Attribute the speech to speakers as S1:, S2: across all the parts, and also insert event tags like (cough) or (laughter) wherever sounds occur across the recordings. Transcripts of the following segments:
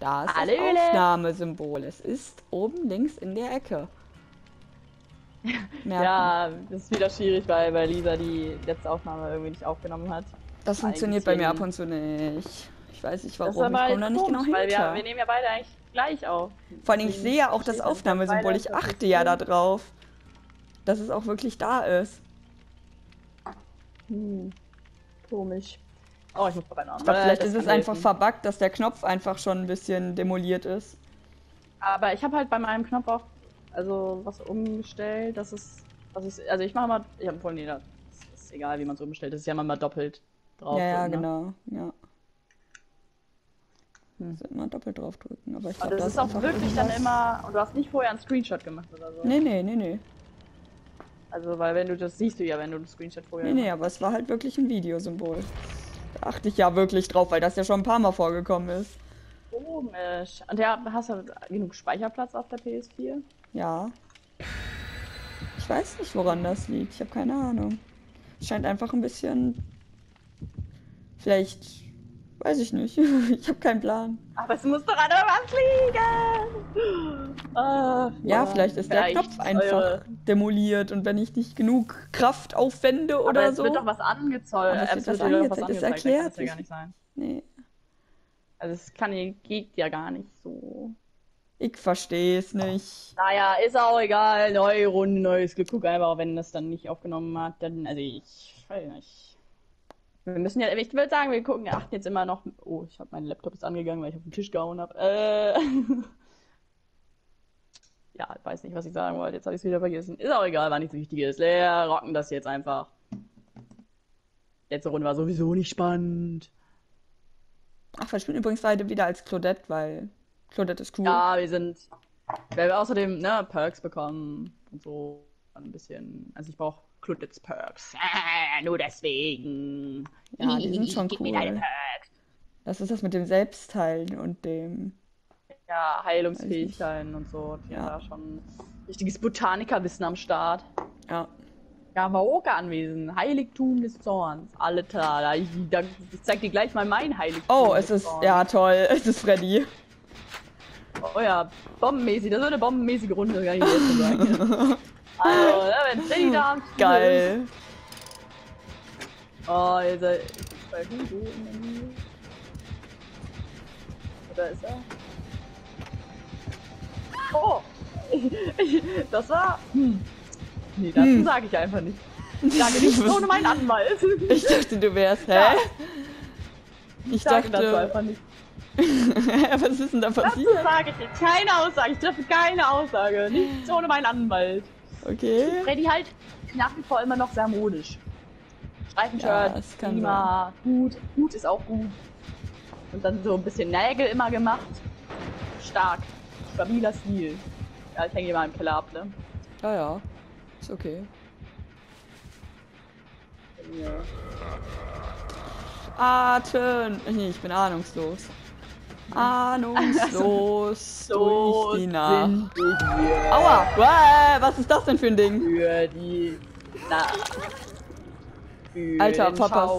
S1: Da ist
S2: Hallöle.
S1: das Aufnahmesymbol. Es ist oben links in der Ecke. (laughs) Merken.
S2: Ja, das ist wieder schwierig, weil, weil Lisa die letzte Aufnahme irgendwie nicht aufgenommen hat.
S1: Das funktioniert bei mir ab und zu nicht. Ich weiß nicht
S2: Das
S1: warum.
S2: ist aber
S1: Ich komme da nicht genau
S2: weil wir,
S1: hinter.
S2: wir nehmen ja beide eigentlich gleich auf.
S1: Vor allem, ich sehe ja auch das Aufnahmesymbol. Ich achte ja da
S2: Liste.
S1: drauf. Dass es auch wirklich da ist.
S2: Hm. Komisch. Oh, ich muss vorbei noch.
S1: Ich glaube, vielleicht ist es einfach verbuggt, dass der Knopf einfach schon ein bisschen demoliert ist.
S2: Aber ich habe halt bei meinem Knopf auch also was umgestellt, dass es. Also, es, also ich mache mal. Ich habe vorhin nee, das ist egal, wie man es umstellt. Das ist ja mal doppelt drauf.
S1: ja, ja,
S2: ne?
S1: genau. Ja.
S2: Hm.
S1: Immer doppelt draufdrücken. Aber ich
S2: Und
S1: glaube,
S2: das ist auch wirklich dann
S1: irgendwas-
S2: immer. Und du hast nicht vorher einen Screenshot gemacht oder so.
S1: Nee, nee, nee, nee.
S2: Also, weil wenn du das siehst du ja, wenn du einen Screenshot vorher
S1: Nee, nee, aber es war halt wirklich ein Videosymbol. Da achte ich ja wirklich drauf, weil das ja schon ein paar Mal vorgekommen ist.
S2: Komisch. Und ja, hast du genug Speicherplatz auf der PS4?
S1: Ja. Ich weiß nicht, woran das liegt. Ich habe keine Ahnung. Scheint einfach ein bisschen. Vielleicht. Weiß ich nicht. (laughs) ich habe keinen Plan.
S2: Aber es muss doch an irgendwas liegen! Ah,
S1: Ja, vielleicht ist der
S2: vielleicht
S1: Knopf einfach
S2: eure-
S1: demoliert und wenn ich nicht genug Kraft aufwende
S2: Aber
S1: oder
S2: es
S1: so.
S2: wird doch was angezeigt.
S1: Aber es
S2: äh,
S1: wird was
S2: dir doch
S1: angezeigt, das erklärt
S2: kann das ja
S1: sich.
S2: gar nicht sein.
S1: Nee,
S2: Also es kann, geht ja gar nicht so.
S1: ich verstehe es nicht.
S2: Naja, ist auch egal. Neue Runde, neues Glück. Guck einfach, wenn das dann nicht aufgenommen hat, dann, also ich weiß nicht. Wir müssen ja, ich würde sagen, wir gucken, achten jetzt immer noch. Oh, ich habe mein Laptop ist angegangen, weil ich auf den Tisch gehauen habe. Äh. (laughs) ja, weiß nicht, was ich sagen wollte. Jetzt habe ich es wieder vergessen. Ist auch egal, war nichts Wichtiges. Wir rocken das jetzt einfach. Letzte Runde war sowieso nicht spannend.
S1: Ach, wir spielen übrigens beide wieder als Claudette, weil Claudette ist cool.
S2: Ja, wir sind. Weil wir außerdem, ne, Perks bekommen und so. Ein bisschen. Also ich brauche Cluditz Perks. Äh, nur deswegen.
S1: Ja, die sind schon
S2: Gib mir deine
S1: cool.
S2: Perks.
S1: Das ist das mit dem Selbstheilen und dem.
S2: Ja, Heilungsfähigkeiten und so. Die
S1: Ja.
S2: haben da schon richtiges Botanikerwissen am Start.
S1: Ja.
S2: Ja, Maoka anwesend. Heiligtum des Zorns. Alter, da ich, da, ich zeig dir gleich mal mein Heiligtum.
S1: Oh, es ist.
S2: Zorns.
S1: Ja, toll. (laughs) Es ist Freddy.
S2: Oh ja, bombenmäßig. Das wird eine bombenmäßige Runde, kann ich jetzt schon sagen. (laughs) also, ne, wenn Freddy da am Spiel ist,
S1: Geil.
S2: Oh, ihr seid bei Hugo in der Nähe. Oder ist er? Oh! (laughs) Das war. Hm. Nee, dazu
S1: Hm.
S2: sage ich einfach nicht. Ich sage nichts (laughs) ohne meinen Anwalt.
S1: Ich dachte, du wärst. Hä?
S2: Ja.
S1: Ich
S2: sage dazu
S1: dachte.
S2: einfach nicht. (laughs)
S1: Was ist denn da
S2: Dazu
S1: passiert?
S2: sage ich nicht. Keine Aussage. Ich treffe keine Aussage. Nichts ohne meinen Anwalt.
S1: Okay.
S2: Freddy halt nach wie vor immer noch sehr modisch. Streifenshirt,
S1: Ja,
S2: prima, Hut, Hut ist auch gut. Und dann so ein bisschen Nägel immer gemacht. Stark. Stabiler Stil. Ja, ich hänge mal im Keller ab, ne?
S1: Ja, ja. Ist okay.
S2: Ja.
S1: Atem. Nee, ich bin ahnungslos. Ahnungslos (laughs) durch die Nacht. Aua! Wow, was ist das denn für ein Ding?
S2: für die Nacht. Für
S1: Alter, Papa, pass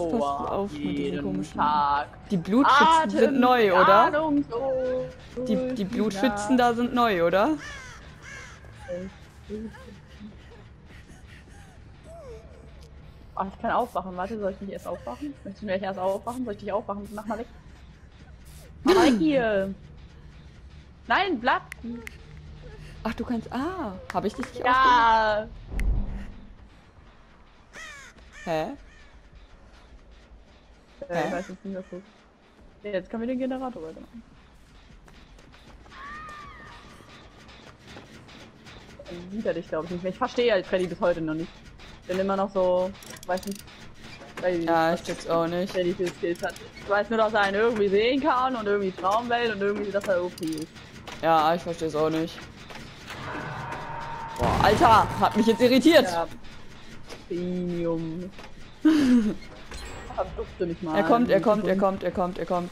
S1: auf mit diesen komischen-
S2: Tag.
S1: Die Blutschützen sind neu, oder? Die, die Blutschützen da sind neu, oder?
S2: Ach, ich kann aufwachen. Warte, soll ich nicht erst aufwachen? Möchtest du mich erst aufwachen? Soll ich dich aufwachen? Mach mal weg. Weg (clears throat) hier. Nein, bleib.
S1: Ach, du kannst. Ah, habe ich dich nicht
S2: Ja.
S1: Hä?
S2: Äh,
S1: Hä?
S2: ich weiß jetzt nicht, was. Ja, jetzt können wir den Generator weitermachen. Er dich, glaube ich, nicht mehr. Ich verstehe halt Freddy bis heute noch nicht. Bin immer noch so, weiß nicht.
S1: Ja, ich check's auch nicht.
S2: Freddy für Skills hat. Ich weiß nur, dass er einen irgendwie sehen kann und irgendwie Traumwelt und irgendwie, dass er OP ist.
S1: Ja, ich verstehe es auch nicht. Boah, Alter, hat mich jetzt irritiert.
S2: Ja. Premium. (laughs)
S1: Er kommt, er kommt, er kommt, er kommt, er kommt.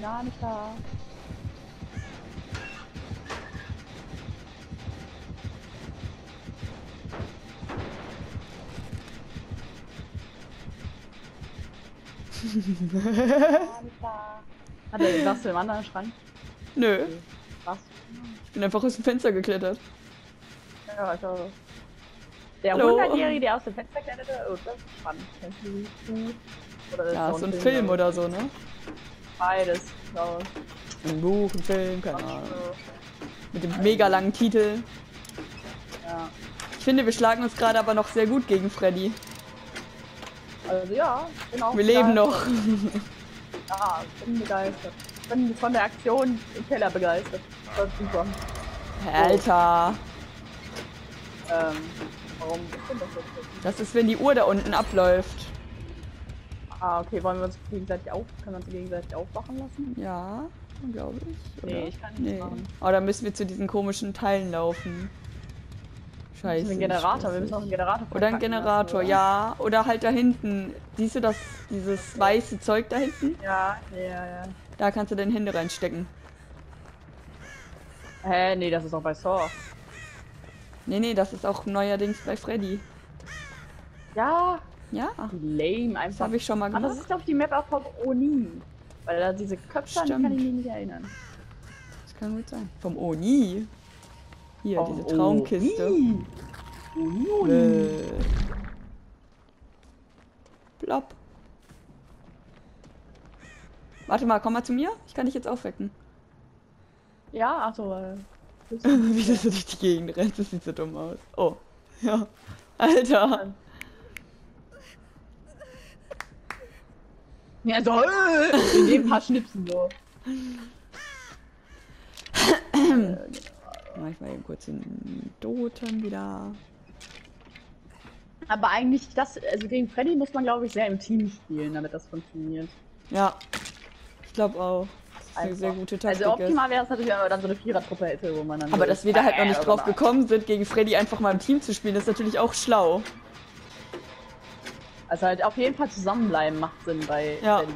S2: Gar nicht da. Hat er was im anderen Schrank?
S1: Nö,
S2: Was?
S1: ich bin einfach aus dem Fenster geklettert.
S2: Ja, also. Der
S1: Hallo.
S2: 100-Jährige, der aus dem Fenster kletterte, oh, das ist spannend. Oder
S1: Ja, so ein Film
S2: glaub
S1: oder so, ne?
S2: Beides, glaube ich.
S1: Ein Buch, ein Film, keine Ahnung.
S2: Also,
S1: Mit dem mega langen Titel.
S2: Ja.
S1: Ich finde, wir schlagen uns gerade aber noch sehr gut gegen Freddy.
S2: Also ja, auch
S1: Wir leben noch. (laughs)
S2: Ja, ich bin begeistert. Ich bin von der Aktion im Keller begeistert. Das ist super.
S1: Alter,
S2: Ähm, warum ist denn das jetzt?
S1: das ist, wenn die Uhr da unten abläuft.
S2: Ah, okay, wollen wir uns gegenseitig auf, können wir uns gegenseitig aufwachen lassen?
S1: Ja, glaube ich. Oder?
S2: Nee, ich kann nichts
S1: nee.
S2: machen.
S1: Oh, da müssen wir zu diesen komischen Teilen laufen. Scheiße.
S2: Ein Generator, wir müssen auch einen Generator
S1: Oder ein Generator,
S2: lassen,
S1: ja. Oder halt da hinten. Siehst du das, dieses weiße Zeug da hinten?
S2: Ja, ja, ja.
S1: Da kannst du deine Hände reinstecken.
S2: Hä, nee, das ist auch bei Saw.
S1: Nee, nee, das ist auch neuerdings bei Freddy.
S2: Ja,
S1: Ja,
S2: lame einfach.
S1: das habe ich schon mal
S2: Aber das
S1: gemacht.
S2: ist doch die Map auch vom Oni. Weil da diese Köpfe, an die kann ich mich nicht erinnern.
S1: Das kann gut sein. Vom Oni. Hier,
S2: Oh,
S1: diese Traumkiste.
S2: Oni.
S1: Äh. Plopp. Warte mal, komm mal zu mir. Ich kann dich jetzt aufwecken.
S2: Ja, achso. Äh, (laughs)
S1: Wie du so durch die Gegend rennst, das sieht so dumm aus. Oh, ja. Alter.
S2: ja, so. äh, In dem paar Schnipsen so. (clears throat)
S1: Mach ich mal eben kurz den Totem wieder.
S2: Aber eigentlich, das, also gegen Freddy muss man, glaube ich, sehr im Team spielen, damit das funktioniert.
S1: Ja. Ich glaube auch. Das ist eine
S2: Einfach.
S1: sehr gute Taktik.
S2: Also optimal wäre es natürlich, wenn man dann so eine Vierertruppe hätte, wo man dann.
S1: Aber
S2: so
S1: dass wir da halt noch nicht
S2: äh,
S1: drauf
S2: oder-
S1: gekommen sind, gegen Freddy einfach mal im Team zu spielen, ist natürlich auch schlau.
S2: Also halt auf jeden Fall zusammenbleiben macht Sinn bei
S1: Ja.
S2: Freddy.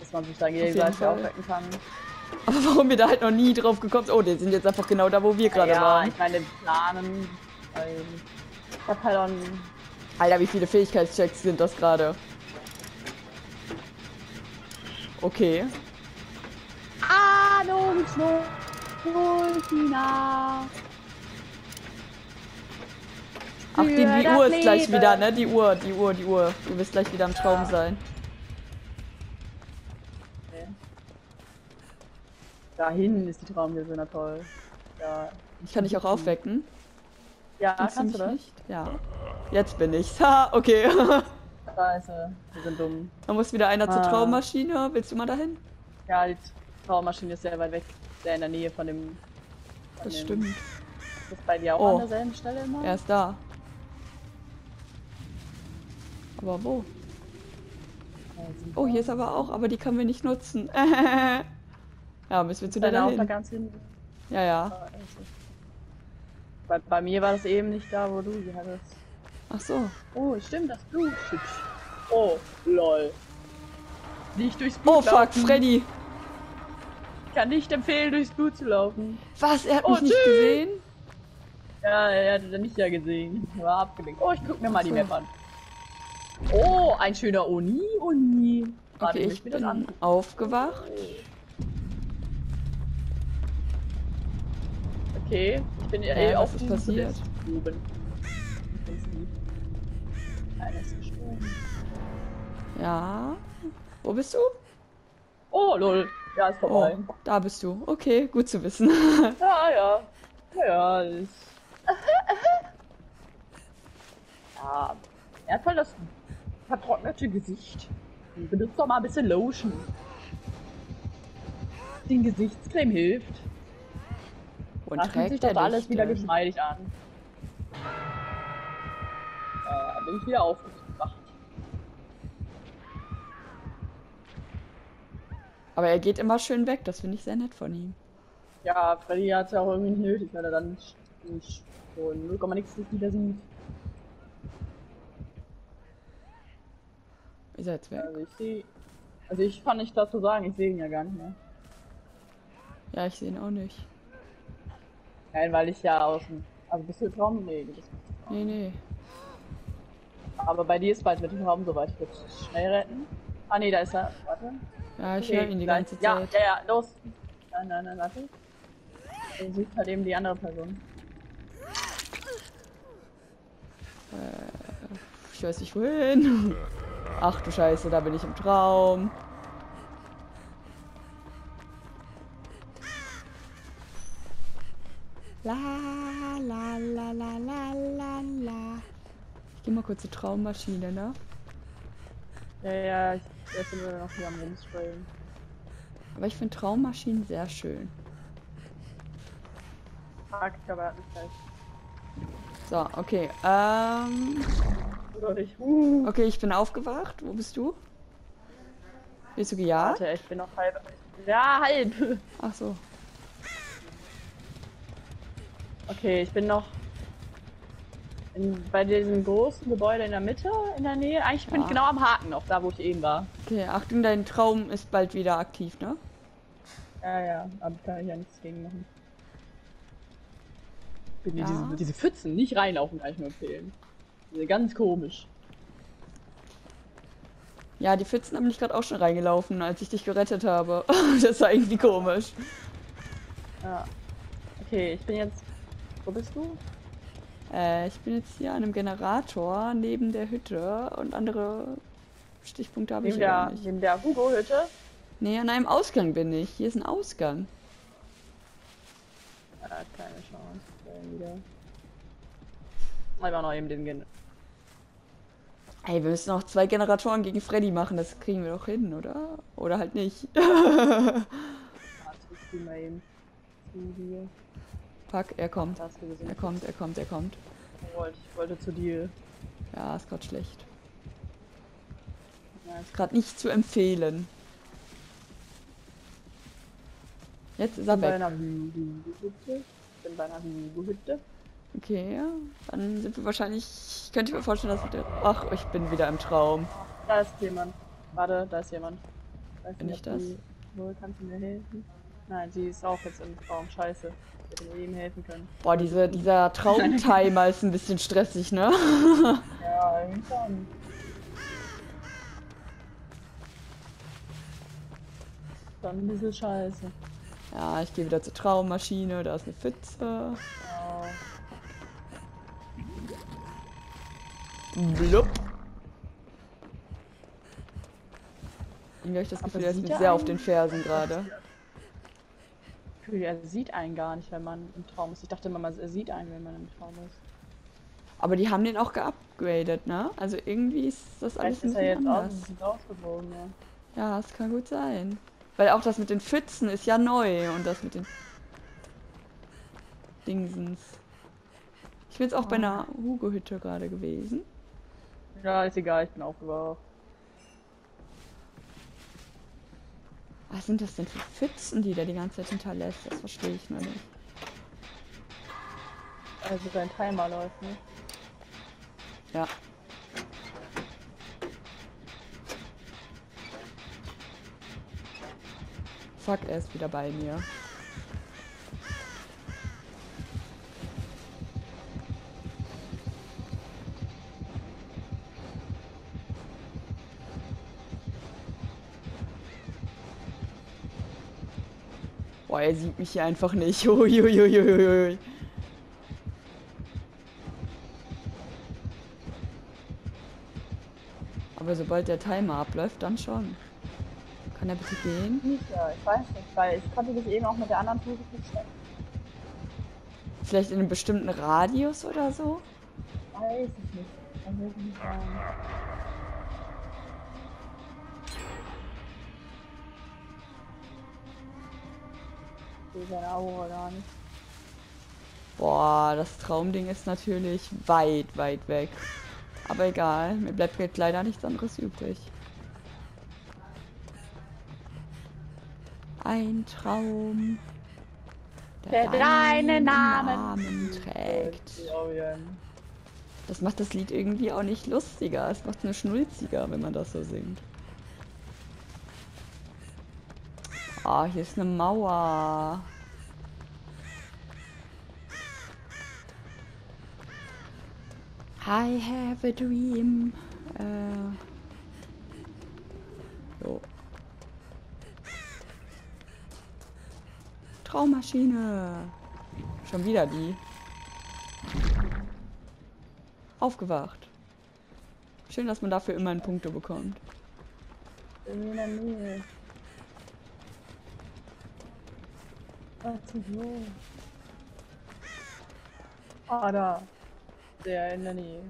S2: Dass man sich dann
S1: jeden
S2: gegenseitig aufwecken kann.
S1: Aber warum wir da halt noch nie drauf gekommen sind. Oh, die sind jetzt einfach genau da, wo wir gerade
S2: ja,
S1: waren.
S2: ich meine, planen. weil Ich hab halt dann.
S1: Alter, wie viele Fähigkeitschecks sind das gerade? Okay.
S2: Ah, no.
S1: Ach, die, die Uhr ist gleich wieder, ne? Die Uhr, die Uhr, die Uhr. Du wirst gleich wieder im Traum sein.
S2: Dahin ist die na toll. Ja,
S1: Ich kann dich auch aufwecken.
S2: ja
S1: Kannst
S2: kannst du das?
S1: nicht? Ja. Jetzt bin ich's. Ha, okay. (laughs)
S2: Scheiße, wir sind dumm.
S1: da muss wieder einer zur
S2: Ah.
S1: Traummaschine. Willst du mal dahin?
S2: Ja, die Traummaschine ist sehr weit weg. Sehr in der Nähe von dem. Von
S1: Das
S2: dem-
S1: stimmt.
S2: Ist das bei dir auch
S1: Oh.
S2: an derselben Stelle immer?
S1: Er ist da. Aber wo? Oh, hier ist aber auch, aber die können wir nicht nutzen. (laughs) ja, müssen wir zu der
S2: Deine auch da ganz hinten.
S1: Ja, ja.
S2: Ah. Bei, bei mir war das eben nicht da, wo du sie hattest.
S1: Ach so.
S2: Oh, stimmt, das Blut. Oh, lol. Nicht durchs Blut
S1: Oh fuck,
S2: laufen.
S1: Freddy.
S2: Ich kann nicht empfehlen, durchs Blut zu laufen.
S1: Was? Er hat
S2: Oh,
S1: mich nicht
S2: tschüss.
S1: gesehen?
S2: Ja, er hat nicht ja gesehen. War abgelenkt. Oh, ich guck mir mal die
S1: So.
S2: Map an. Oh, ein schöner Oni, Oni. Warte,
S1: Okay,
S2: will
S1: ich
S2: das
S1: bin aufgewacht.
S2: Okay, ich bin äh,
S1: was
S2: auf
S1: ist passiert?
S2: Oben. Gestorben.
S1: Ja. Wo bist du?
S2: Oh, lol. Ja, ist
S1: Oh,
S2: vorbei.
S1: da bist du. Okay, gut zu wissen. (laughs)
S2: Ja, ja. Ja, ja. das ja. Er hat voll das vertrocknete Gesicht. Benutzt doch mal ein bisschen Lotion. Den Gesichtscreme hilft.
S1: Und
S2: sich
S1: trägt er
S2: das alles wieder geschmeidig an. Äh, bin ich wieder aufgewacht.
S1: Aber er geht immer schön weg, das finde ich sehr nett von ihm.
S2: Ja, Freddy hat es ja auch irgendwie nicht nötig, weil er dann nicht, so 0, nichts wieder sieht.
S1: Ist er jetzt weg?
S2: Also ich sehe. Also ich kann nicht dazu sagen, ich sehe ihn ja gar nicht mehr.
S1: Ja, ich sehe ihn auch nicht.
S2: Nein, weil ich ja aus dem. Also bist du im Traum? Nee, du bist Traum.
S1: Nee, nee.
S2: Aber bei dir ist bald mit dem Raum soweit. Ich würde schnell retten. Ah nee, da ist er. Warte.
S1: Ja, ich
S2: Okay,
S1: höre ihn die ganze
S2: Ja,
S1: Zeit.
S2: ja, ja, los. Nein, nein, nein, warte. Er sucht halt eben die andere Person.
S1: Ich weiß nicht wohin. Ach du Scheiße, da bin ich im Traum. Ich geh mal kurz zur Traummaschine, ne?
S2: Ja, ja, ich ist immer noch hier am Rumsprayen.
S1: Aber ich finde Traummaschinen sehr schön.
S2: Fuck, aber er hat mich gleich.
S1: So, okay. Ähm,
S2: ich. Uh.
S1: okay, ich bin aufgewacht. Wo bist du? Bist du gejagt?
S2: Warte, ich bin noch halb. Ja, halb.
S1: Ach so.
S2: Okay, ich bin noch in, bei diesem großen Gebäude in der Mitte, in der Nähe. Eigentlich bin
S1: Ja.
S2: ich genau am Haken noch, da wo ich eben war.
S1: Okay, Achtung, dein Traum ist bald wieder aktiv, ne?
S2: Ja, ja, aber kann ich ja nichts gegen machen. Bin
S1: Ja.
S2: diese, diese Pfützen nicht reinlaufen, kann ich nur empfehlen. Diese ganz komisch.
S1: Ja, die Pfützen haben mich gerade auch schon reingelaufen, als ich dich gerettet habe. (laughs) das war irgendwie komisch.
S2: Ja. Okay, ich bin jetzt. Wo bist du?
S1: Äh, ich bin jetzt hier an einem Generator neben der Hütte und andere Stichpunkte habe ich hier gar
S2: der,
S1: nicht.
S2: neben der Hugo-Hütte.
S1: Nee, an einem Ausgang bin ich. Hier ist ein Ausgang.
S2: Ja, keine Chance. Wieder. Einfach noch eben den Gen
S1: Ey, wir müssen noch zwei Generatoren gegen Freddy machen. Das kriegen wir doch hin, oder? Oder halt nicht.
S2: Warte, ich mal eben. zu dir.
S1: Fuck, er kommt.
S2: Gesehen.
S1: Er kommt, er kommt, er kommt.
S2: Ich wollte, ich wollte zu dir.
S1: Ja, ist gerade schlecht.
S2: Ja,
S1: Ist gerade nicht zu empfehlen. Jetzt ist er weg.
S2: Ich bin bei einer Hugo-Hütte.
S1: Okay. Dann sind wir wahrscheinlich. Ich könnte mir vorstellen, dass wir. Ach, ich bin wieder im Traum.
S2: Da ist jemand. Warte, da ist jemand. Weiß
S1: Bin
S2: nicht,
S1: ich das?
S2: Wohl, kannst du mir helfen? Nein, sie ist auch jetzt im Traum. Scheiße. Ich hätte mir ihm helfen können.
S1: Boah, diese, dieser Traumtimer ist ein bisschen stressig, ne? (laughs)
S2: Ja, irgendwie schon. Dann ein bisschen scheiße.
S1: Ja, ich gehe wieder zur Traummaschine. Da ist eine Pfütze.
S2: Ja.
S1: Blub. Irgendwie habe ich das Gefühl, er ist mir sehr auf den Fersen gerade.
S2: Ich fühle, Er sieht einen gar nicht, wenn man im Traum ist. Ich dachte immer, man- er sieht einen, wenn man im Traum ist.
S1: Aber die haben den auch geupgradet, ne? Also irgendwie ist das alles
S2: Vielleicht
S1: ein
S2: ist er
S1: bisschen
S2: jetzt
S1: anders.
S2: aus, rausgeflogen, ja.
S1: Ja, das kann gut sein. Weil auch das mit den Pfützen ist ja neu und das mit den Dingsens. Ich bin jetzt auch bei einer Hugo-Hütte gerade gewesen.
S2: Ja, ist egal, ich bin aufgewacht.
S1: Was sind das denn für Pfützen, die der die ganze Zeit hinterlässt? Das verstehe ich nur nicht.
S2: Also dein Timer läuft, ne?
S1: Ja. Fuck, er ist wieder bei mir. Boah, er sieht mich hier einfach nicht. (laughs) Uiuiuiui. Aber sobald der Timer abläuft, dann schon. Kann er bitte gehen?
S2: Nicht, ja, ich weiß nicht, weil ich konnte dich eben auch mit der anderen Tube nicht stecken.
S1: Vielleicht in einem bestimmten Radius oder so?
S2: Weiß ich nicht. Kann ich nicht sagen. Sehe seine Aura gar nicht.
S1: Boah, das Traumding ist natürlich weit, weit weg. Aber egal, mir bleibt jetzt leider nichts anderes übrig. Ein Traum,
S2: Der deinen Namen
S1: Namen trägt. Das macht das Lied irgendwie auch nicht lustiger. Es macht nur schnulziger, wenn man das so singt. Ah, hier ist eine Mauer. I have a dream. Äh. So. Traummaschine. Schon wieder die. Aufgewacht. Schön, dass man dafür immerhin Punkte bekommt.
S2: In der Nähe. Warte, wo? Ah, da. Der in der Nähe.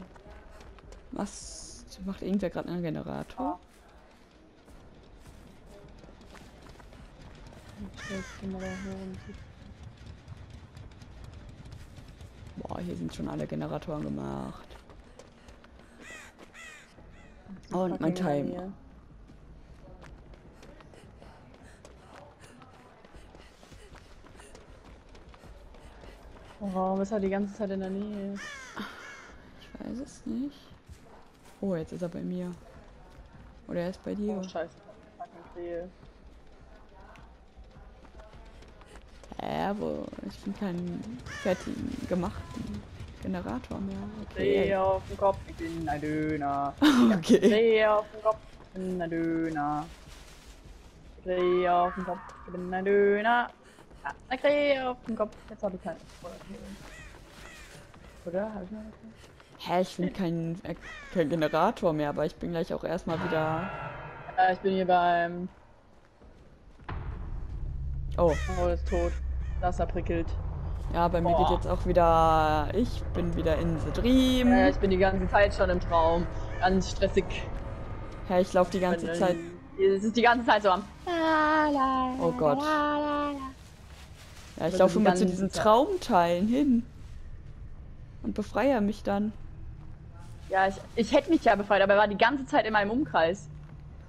S1: Was macht irgendwer gerade einen Generator?
S2: Hören.
S1: Boah, hier sind schon alle Generatoren gemacht. Und mein Timer.
S2: Oh, warum ist er die ganze Zeit in der Nähe?
S1: Ich weiß es nicht. Oh, jetzt ist er bei mir. Oder er ist bei dir.
S2: Oh, scheiße.
S1: Wo? Ich finde keinen fertigen, gemachten Generator mehr.
S2: Dreh
S1: Okay.
S2: auf den Kopf, ich bin ein Döner. (laughs)
S1: Okay.
S2: Dreh auf den Kopf, ich bin ein Döner. Dreh auf den Kopf, ich bin ein Döner. Ah, ich dreh auf den Kopf, jetzt hab ich keinen. Oder? Hab ich noch?
S1: Hä, ich finde keinen äh, keinen Generator mehr, aber ich bin gleich auch erstmal wieder.
S2: Ja, ich bin hier beim.
S1: Oh,
S2: Oh, ist tot. Das er prickelt.
S1: ja, bei mir geht
S2: Boah.
S1: jetzt auch wieder. Ich bin wieder in the Dream.
S2: Ja, ich bin die ganze Zeit schon im Traum. Ganz stressig.
S1: Hä, ich laufe die ganze Zeit.
S2: Es ist die ganze Zeit so am.
S1: Oh Gott. Ja, ich laufe immer zu diesen. Traumteilen hin. Und befreie mich dann.
S2: Ja, ich, ich hätte mich ja befreit, aber er war die ganze Zeit in meinem Umkreis.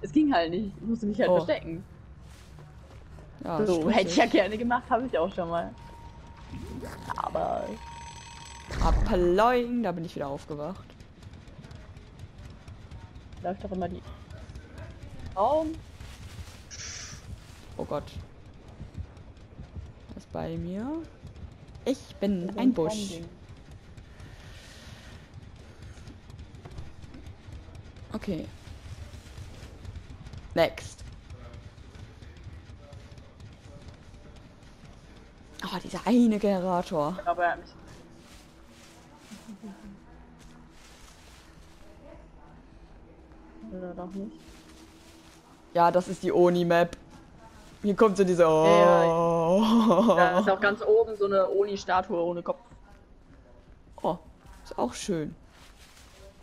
S2: Es ging halt nicht. Ich musste mich halt
S1: Oh.
S2: verstecken.
S1: Ja,
S2: so, hätte ich ja gerne gemacht, habe ich auch schon mal. Aber
S1: Apaloing, da bin ich wieder aufgewacht.
S2: läuft doch immer die. Raum.
S1: Oh Gott. Bei mir? Ich bin ein Busch. Okay. Next. Oh, dieser eine Generator.
S2: Aber er hat mich. Oder doch nicht?
S1: Ja, das ist die Oni-Map. Hier kommt so diese.
S2: Ja,
S1: Oh.
S2: Da ist auch ganz oben so eine Oni-Statue ohne Kopf.
S1: oh, ist auch schön.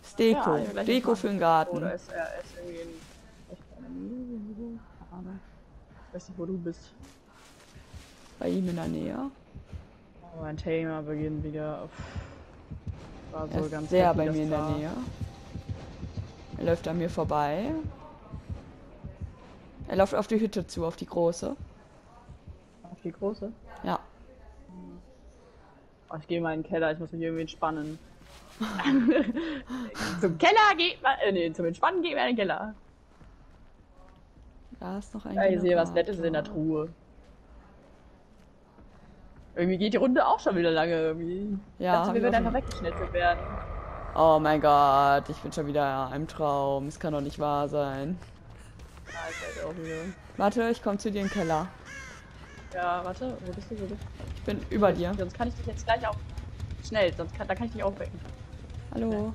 S1: Ist Deko.
S2: Ja,
S1: Deko für den Garten.
S2: Oder ist er ist irgendwie in. Ich weiß nicht, wo du bist.
S1: Bei ihm in der Nähe.
S2: Oh, mein Thema beginnt wieder. Uff. War
S1: Er
S2: so
S1: ist
S2: ganz
S1: sehr bei mir in der Nähe. Er läuft an mir vorbei. Er läuft auf die Hütte zu, auf die große.
S2: Die große.
S1: Ja.
S2: Oh, ich gehe mal in den Keller, ich muss mich irgendwie entspannen. (laughs) zum Keller geht man. Äh, nee, zum Entspannen geht man in den Keller.
S1: Da ist noch ein.
S2: Ja, ich sehe was. Nettes in der Truhe. Irgendwie geht die Runde auch schon wieder lange irgendwie.
S1: Ja,
S2: Dachte, wir würden
S1: auch
S2: einfach weggeschnitzelt werden.
S1: Oh mein Gott, ich bin schon wieder im Traum. Es kann doch nicht wahr sein.
S2: Ja, ich auch wieder.
S1: Warte, ich komme zu dir im Keller.
S2: Ja, warte, wo bist du? Wo bist du?
S1: Ich bin über dir.
S2: Sonst kann ich dich jetzt gleich auch. Schnell, sonst kann, da kann ich dich aufwecken.
S1: Hallo.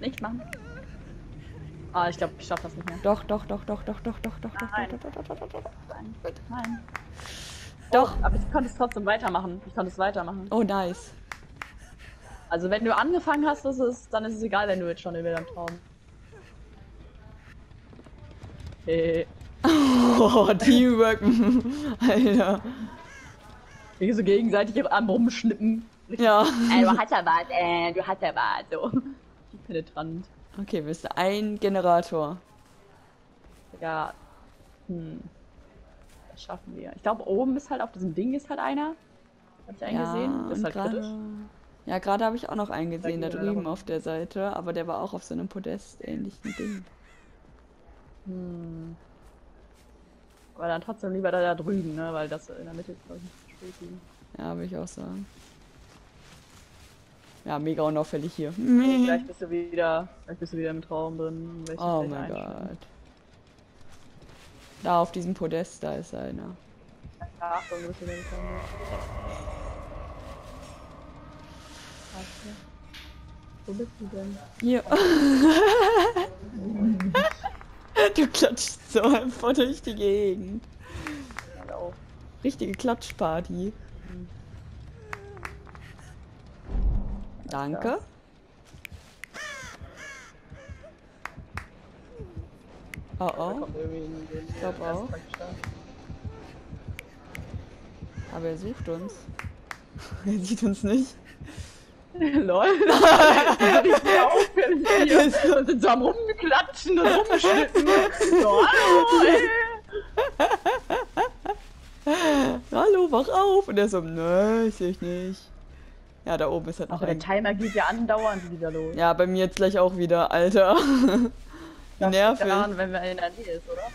S2: Nicht machen. Ah, ich glaube, ich schaffe das nicht mehr.
S1: Doch, doch, doch, doch, doch, doch, doch, doch,
S2: Nein.
S1: doch, doch, doch, doch, doch, doch, doch.
S2: Nein, Nein.
S1: Doch.
S2: Oh, aber ich konnte es trotzdem weitermachen. Ich konnte es weitermachen.
S1: Oh, nice.
S2: Also wenn du angefangen hast, das ist, dann ist es egal, wenn du jetzt schon über dem Traum. Hey.
S1: Oh, Teamwork. Alter.
S2: Hier so gegenseitig am Rumschnippen.
S1: Ja.
S2: Ey, du hast ja was, äh, du hast ja was, so. Die penetrant.
S1: Okay, bist du ein Generator.
S2: Ja. Hm. Das schaffen wir. Ich glaube, oben ist halt auf diesem Ding ist halt einer. Hab ich einen gesehen? Das ist halt
S1: gerade.
S2: kritisch.
S1: Ja, gerade habe ich auch noch einen gesehen, da
S2: wir
S1: drüben auf der Seite, aber der war auch auf so einem Podest-ähnlichen Ding.
S2: Hm. Aber dann trotzdem lieber da, da drüben, ne? Weil das in der Mitte ist, glaube ich, nicht so schwierig.
S1: Ja, würde ich auch sagen. Ja, mega unauffällig hier.
S2: Vielleicht bist du wieder, vielleicht bist du wieder im Traum drin.
S1: Oh mein. Gott. Da auf diesem Podest, da ist einer.
S2: Achtung, du bist wieder im Traum. Wo bist du denn?
S1: Hier. (laughs) (laughs) du klatschst so einfach durch die Gegend.
S2: Hallo.
S1: Richtige Klatschparty. Danke. Oh
S2: Da
S1: oh,
S2: den
S1: Ich glaub
S2: ersten
S1: auch. aber er sucht uns. (laughs) er sieht uns nicht. (laughs)
S2: Lol. (laughs) Wir (laughs) sind so am Rumklatschen und Rumschnippen. So, hallo.
S1: Hallo, wach auf! Und er so, nö, ich seh ich nicht. Ja, da oben ist halt noch
S2: der
S1: ein.
S2: Timer geht ja andauernd wieder los.
S1: Ja, bei mir jetzt gleich auch wieder, Alter.
S2: Das
S1: nervig.
S2: daran, wenn wir in der Nähe ist, oder?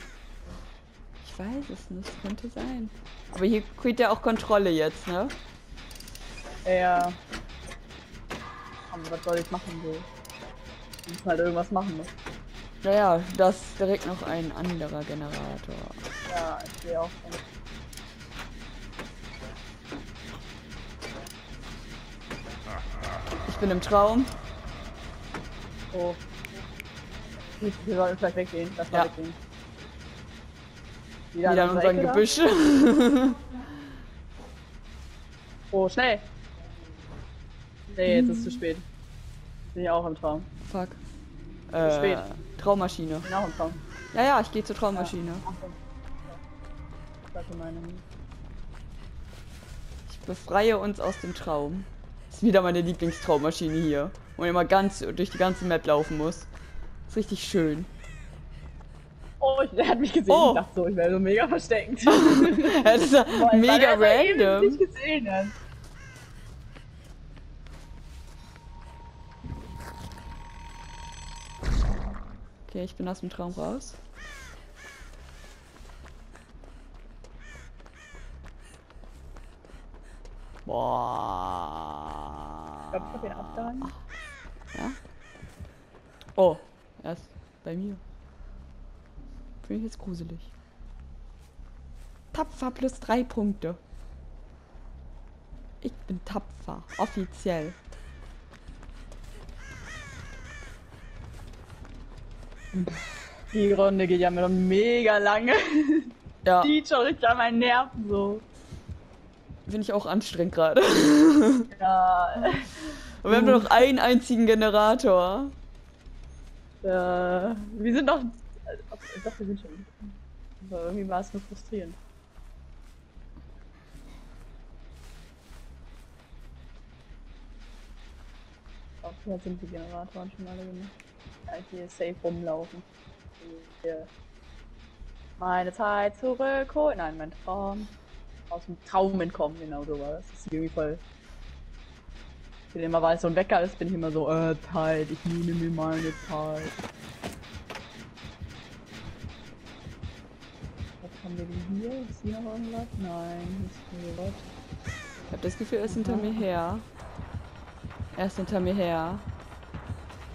S1: Ich weiß es nicht, könnte sein. Aber hier kriegt er auch Kontrolle jetzt, ne?
S2: Ja. Aber was soll ich machen so? Ich muss halt irgendwas machen. Ne?
S1: Naja, da ist direkt noch ein anderer Generator.
S2: Ja, ich sehe auch. schon.
S1: Ich bin im Traum.
S2: Oh. Wir sollten vielleicht weggehen. Mal
S1: Ja.
S2: weggehen.
S1: Wieder in
S2: an unserer
S1: unseren
S2: Ecke da?
S1: Gebüsch. (laughs)
S2: Oh, schnell! Nee, jetzt ist es zu spät. Bin ich auch im Traum.
S1: Fuck.
S2: spät.
S1: Äh, Traummaschine.
S2: Bin auch im Traum.
S1: Ja, ja, ich gehe zur Traummaschine.
S2: Achtung. Das war meine.
S1: Ich befreie uns aus dem Traum. Das ist wieder meine Lieblingstraummaschine hier. Wo man immer ganz durch die ganze Map laufen muss. Ist richtig schön.
S2: Oh, ich, der hat mich gesehen.
S1: Oh.
S2: Ich dachte so, ich wäre so mega versteckt.
S1: Das ist ja mega
S2: er das eben
S1: random.
S2: nicht gesehen hat.
S1: Okay, ich bin aus dem Traum raus. Boah.
S2: Ich glaube, ich habe ihn abgehangen.
S1: Ja? Oh, er ist bei mir. Finde ich jetzt gruselig. Tapfer plus drei Punkte. Ich bin tapfer. Offiziell. (laughs)
S2: Die Runde geht ja mir noch mega lange.
S1: Ja, (laughs)
S2: Die schon richtig an meinen Nerven so.
S1: finde ich auch anstrengend gerade. (laughs)
S2: Ja,
S1: Und wir haben nur noch einen einzigen Generator.
S2: äh, wir sind doch. Ich dachte, wir sind schon. Aber irgendwie war es nur frustrierend. Glaube, jetzt sind die Generatoren schon alle gemacht. Ich hier safe rumlaufen. Hier. Meine Zeit zurückholen. Nein, mein Traum. Aus dem Traum entkommen, genau so war das. Das ist irgendwie voll. Ich bin immer, weil es so ein Wecker ist, bin ich immer so, äh, Zeit, ich nehme mir meine Zeit. Was haben wir denn hier? Ist hier noch irgendwas? Nein, nicht hier was.
S1: Ich habe das Gefühl, er ist hinter mir her. Er ist hinter mir her.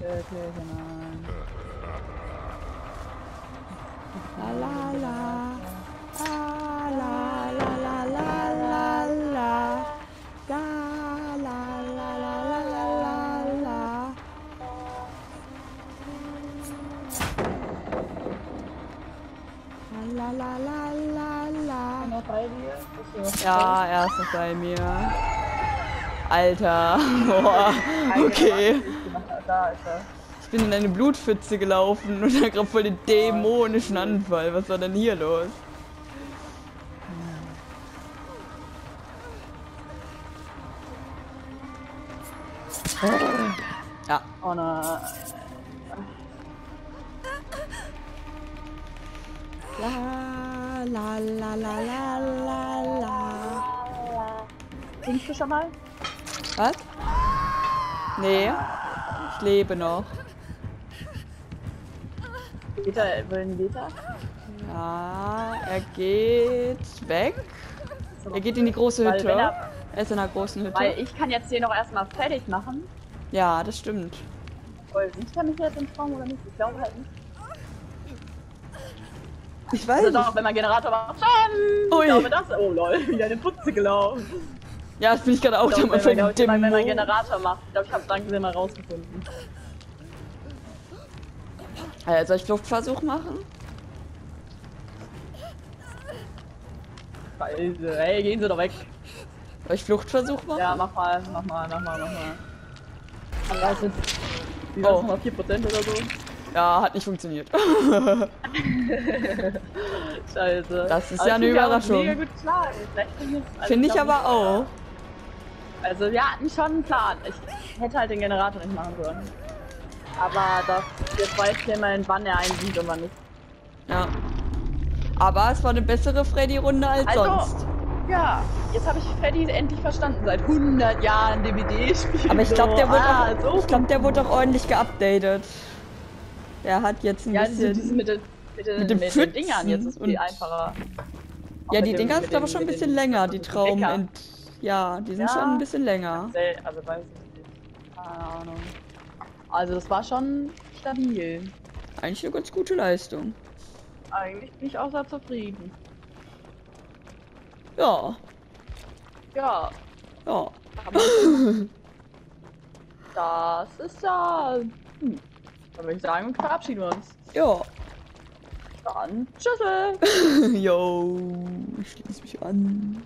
S1: La la la. La la Ja, er ist noch bei mir. Alter. (laughs) Boah. Okay.
S2: Da ist er.
S1: Ich bin in eine Blutpfütze gelaufen und (laughs) hab grad voll den dämonischen Anfall. Was war denn hier los? Ja,
S2: Oh nein.
S1: La la la la la la la.
S2: Singst du schon mal?
S1: Was? Nee. Ich lebe noch.
S2: Geht er, wohin geht er?
S1: Ja, er geht weg. Er geht in die große Hütte.
S2: er-
S1: Er ist in einer großen Hütte.
S2: Weil ich kann jetzt den noch erstmal fertig machen.
S1: Ja, das stimmt.
S2: Weil sieht er mich jetzt im Traum oder nicht? Ich glaube halt nicht.
S1: Ich weiß
S2: Also
S1: nicht.
S2: doch, wenn man Generator macht!
S1: Ui.
S2: Ich glaube das. Oh lol, wieder eine Putze gelaufen.
S1: Ja, das bin ich gerade auch
S2: glaube, wenn, man,
S1: Anfang
S2: ich, wenn man
S1: Demo.
S2: Generator macht. Ich glaube, ich habe es langsam mal rausgefunden.
S1: Äh, soll ich Fluchtversuch machen?
S2: Scheiße, hey, gehen Sie doch weg.
S1: Soll ich Fluchtversuch machen?
S2: Ja, mach mal, mach mal, mach mal, mach mal. Aber sind, wie war's
S1: Oh.
S2: nochmal, 4% oder so?
S1: Ja, hat nicht funktioniert. (laughs) (laughs)
S2: Scheiße.
S1: Das ist
S2: Aber
S1: ja eine Überraschung. Finde ich aber auch.
S2: Also wir hatten schon einen Plan. Ich hätte halt den Generator nicht machen sollen. Aber das, jetzt weiß ich immerhin, wann er einen sieht und wann nicht.
S1: Ja. Aber es war eine bessere Freddy-Runde als
S2: Also,
S1: sonst.
S2: Ja, jetzt habe ich Freddy endlich verstanden. Seit 100 Jahren DVD-Spiel.
S1: Aber ich glaube, der, wurde
S2: ah, so
S1: ich glaub, der wurde auch ordentlich geupdatet. Der hat jetzt ein
S2: Ja, diese,
S1: bisschen.
S2: diese mit den, mit den,
S1: mit den
S2: mit den Dingern, jetzt ist es viel einfacher. Auch
S1: ja, die Dinger sind aber schon ein bisschen länger, die
S2: mit
S1: Ja, die sind
S2: Ja.
S1: schon ein bisschen länger.
S2: Also weiß ich nicht. Keine Ahnung. Also das war schon stabil.
S1: Eigentlich eine ganz gute Leistung.
S2: Eigentlich bin ich auch sehr zufrieden.
S1: Ja,
S2: Ja,
S1: ja. (laughs)
S2: das ist ja. Hm. Dann würde ich sagen, wir verabschieden uns.
S1: Ja.
S2: Dann tschüss. (laughs)
S1: Yo, ich schließe mich an.